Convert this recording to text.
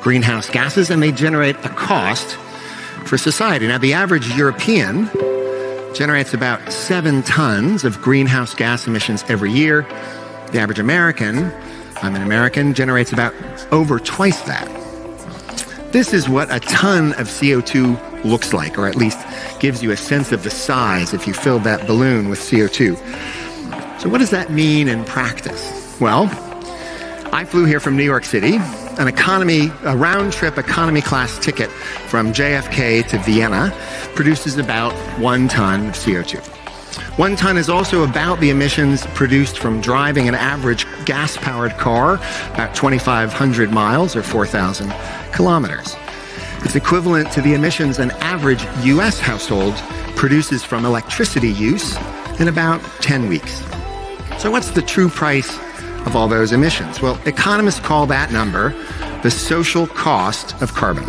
greenhouse gases and they generate a cost for society. Now, the average European generates about seven tons of greenhouse gas emissions every year. The average American, I'm an American, generates about over twice that. This is what a ton of CO2 looks like, or at least gives you a sense of the size if you filled that balloon with CO2. So, what does that mean in practice? Well, I flew here from New York City, an economy, a round trip economy class ticket from JFK to Vienna produces about one ton of CO2. One ton is also about the emissions produced from driving an average gas powered car about 2,500 miles or 4,000 kilometers. It's equivalent to the emissions an average U.S. household produces from electricity use in about 10 weeks. So, what's the true price of all those emissions? Well, economists call that number the social cost of carbon.